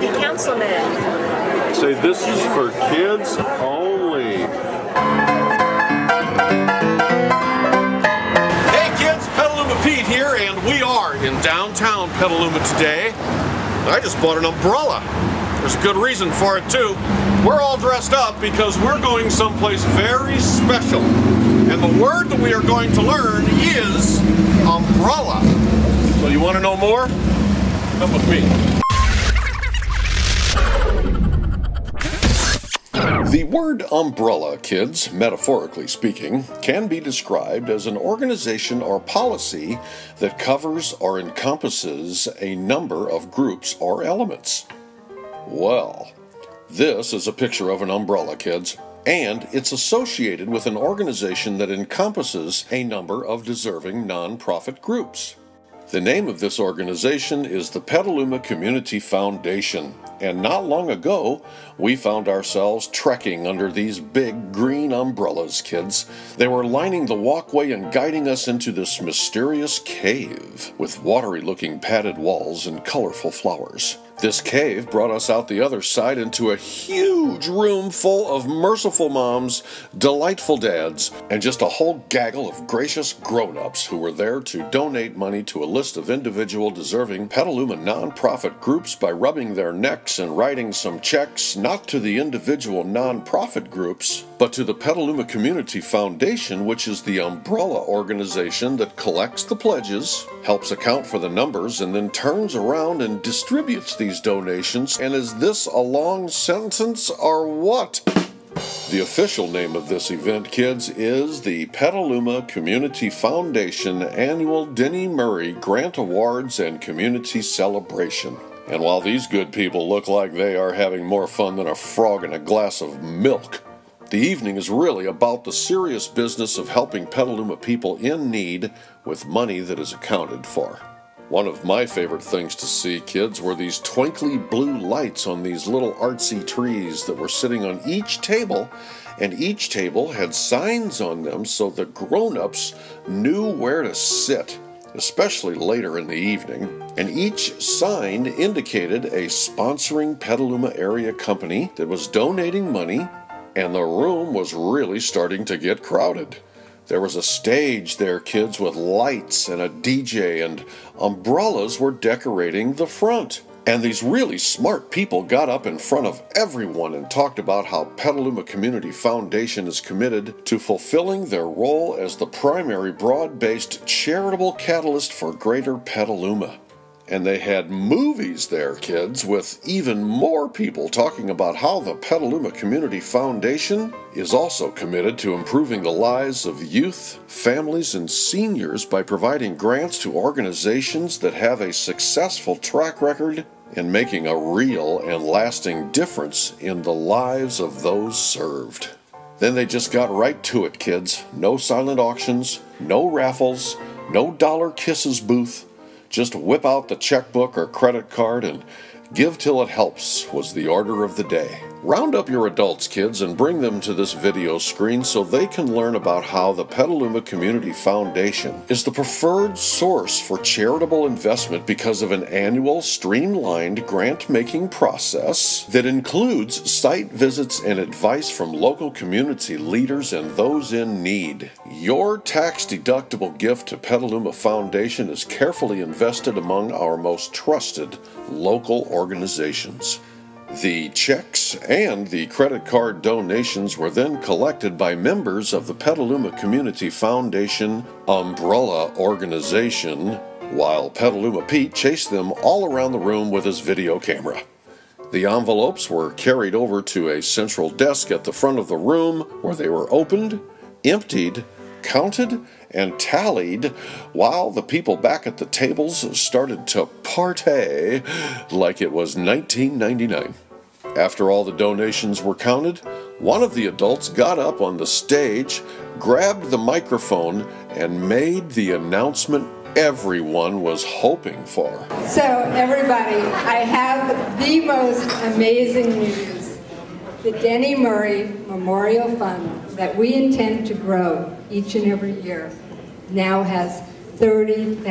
city councilman. Say this is for kids only. Hey kids, Petaluma Pete here, and we are in downtown Petaluma today. I just bought an umbrella. There's a good reason for it too. We're all dressed up because we're going someplace very special. And the word that we are going to learn is umbrella. So you want to know more? Come with me. The word umbrella, kids, metaphorically speaking, can be described as an organization or policy that covers or encompasses a number of groups or elements. Well, this is a picture of an umbrella, kids, and it's associated with an organization that encompasses a number of deserving nonprofit groups. The name of this organization is the Petaluma Community Foundation, and not long ago, we found ourselves trekking under these big green umbrellas, kids. They were lining the walkway and guiding us into this mysterious cave with watery looking padded walls and colorful flowers. This cave brought us out the other side into a huge room full of merciful moms, delightful dads, and just a whole gaggle of gracious grown ups who were there to donate money to a list of individual deserving Petaluma nonprofit groups by rubbing their necks and writing some checks not to the individual nonprofit groups, but to the Petaluma Community Foundation, which is the umbrella organization that collects the pledges, helps account for the numbers, and then turns around and distributes these donations. And is this a long sentence or what? The official name of this event, kids, is the Petaluma Community Foundation Annual Denny Murray Grant Awards and Community Celebration. And while these good people look like they are having more fun than a frog in a glass of milk, the evening is really about the serious business of helping Petaluma people in need with money that is accounted for. One of my favorite things to see, kids, were these twinkly blue lights on these little artsy trees that were sitting on each table, and each table had signs on them so the grown ups knew where to sit especially later in the evening, and each sign indicated a sponsoring Petaluma area company that was donating money, and the room was really starting to get crowded. There was a stage there, kids, with lights and a DJ, and umbrellas were decorating the front. And these really smart people got up in front of everyone and talked about how Petaluma Community Foundation is committed to fulfilling their role as the primary broad based charitable catalyst for greater Petaluma. And they had movies there, kids, with even more people talking about how the Petaluma Community Foundation is also committed to improving the lives of youth, families, and seniors by providing grants to organizations that have a successful track record in making a real and lasting difference in the lives of those served. Then they just got right to it, kids. No silent auctions, no raffles, no dollar kisses booth just whip out the checkbook or credit card and give till it helps, was the order of the day. Round up your adults, kids, and bring them to this video screen so they can learn about how the Petaluma Community Foundation is the preferred source for charitable investment because of an annual streamlined grant making process that includes site visits and advice from local community leaders and those in need. Your tax deductible gift to Petaluma Foundation is carefully invested among our most trusted local organizations. The checks and the credit card donations were then collected by members of the Petaluma Community Foundation umbrella organization, while Petaluma Pete chased them all around the room with his video camera. The envelopes were carried over to a central desk at the front of the room where they were opened, emptied, counted, and tallied while the people back at the tables started to partay like it was 1999. After all the donations were counted, one of the adults got up on the stage, grabbed the microphone, and made the announcement everyone was hoping for. So, everybody, I have the most amazing news. The Denny Murray Memorial Fund that we intend to grow each and every year, now has $30,000.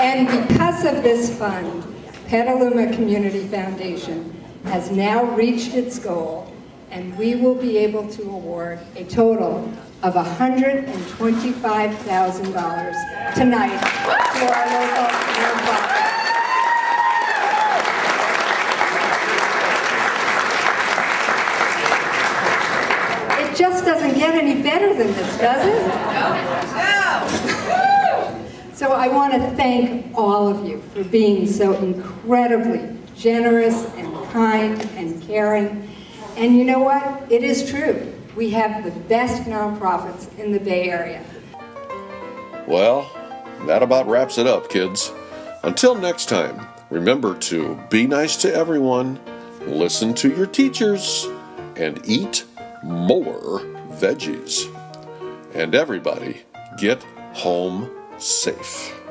And because of this fund, Petaluma Community Foundation has now reached its goal and we will be able to award a total of $125,000 tonight to our local nonprofit. It just doesn't get any better than this, does it? No. So I want to thank all of you for being so incredibly generous and kind and caring. And you know what? It is true. We have the best nonprofits in the Bay Area. Well, that about wraps it up, kids. Until next time, remember to be nice to everyone, listen to your teachers, and eat more veggies. And everybody, get home safe.